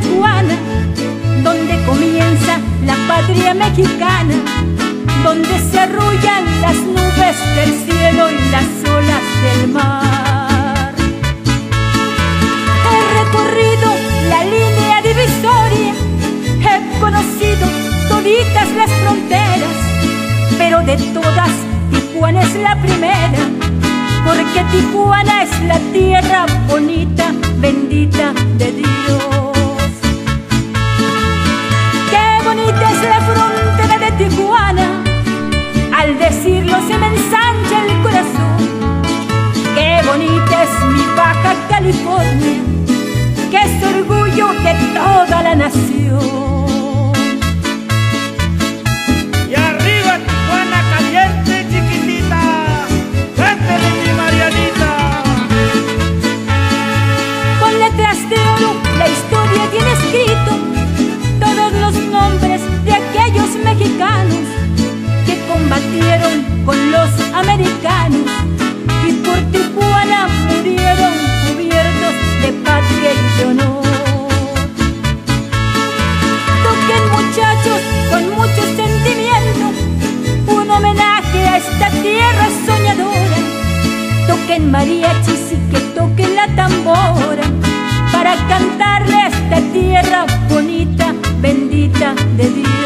Tijuana, donde comienza la patria mexicana, donde se arrullan las nubes del cielo y las olas del mar. He recorrido la línea divisoria, he conocido toditas las fronteras, pero de todas Tijuana es la primera, porque Tijuana es la tierra bonita, bendita de Dios. California, que es orgullo de toda la nación. toquen mariachis y que toquen la tambora para cantarle esta tierra bonita, bendita de Dios.